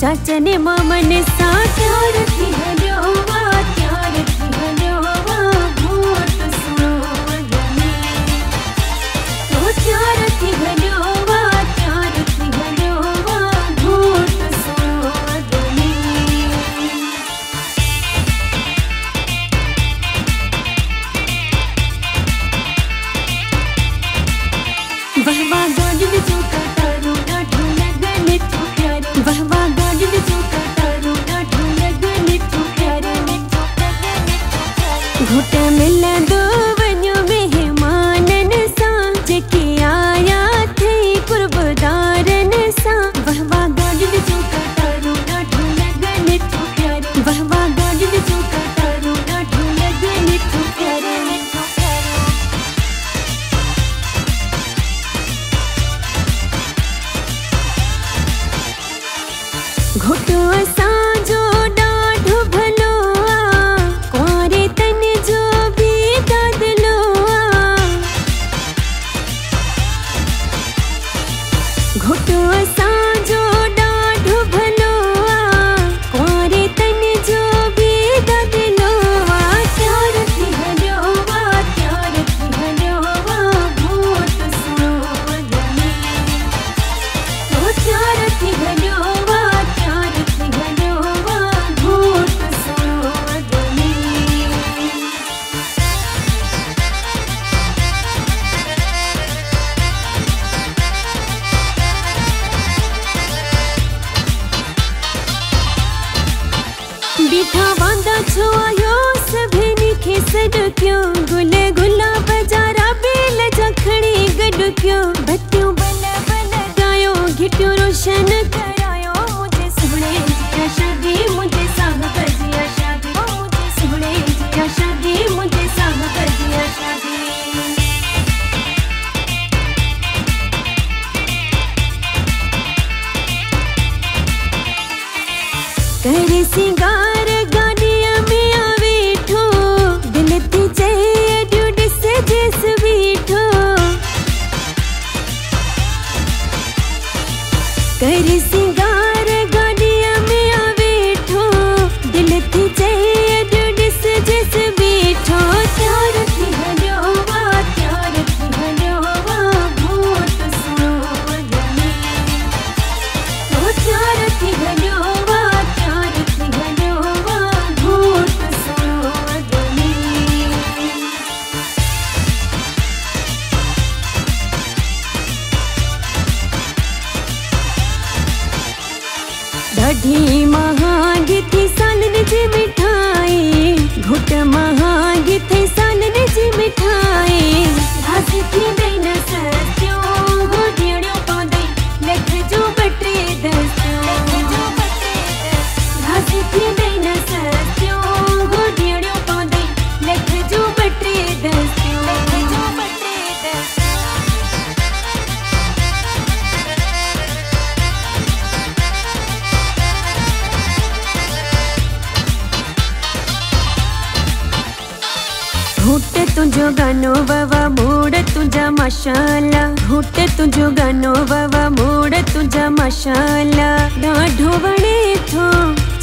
चाचा ने मामन सा कर सिंगार कढ़ी महांगी थी सालन जी मिठाई घुट महांगी थी सालन जी मिठाई। घुट तुझो गानो बाबा मोड़ तुंहिंजा मशाला घुट तुंहिंजो गानो बाबा मोड़ तुंहिंजा मशाला ॾाढो वणे थो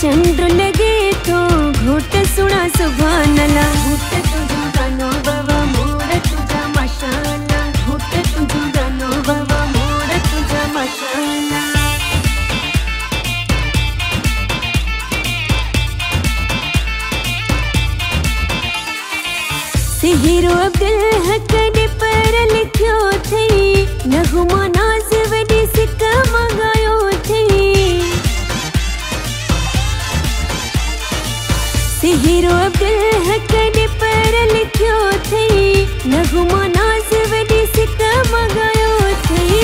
चंड लगे थो घुट सुणा सुभाणे घुट तुंहिंजो गानो बाबा से हीरो अब्दुल हकन पर लिखियो अथई नगमो नाज़ वॾी सिक मंगायो अथई से हीरो अब्दुल हकन पर लिखियो अथई नगमो नाज़ वॾी सिक मंगायो अथई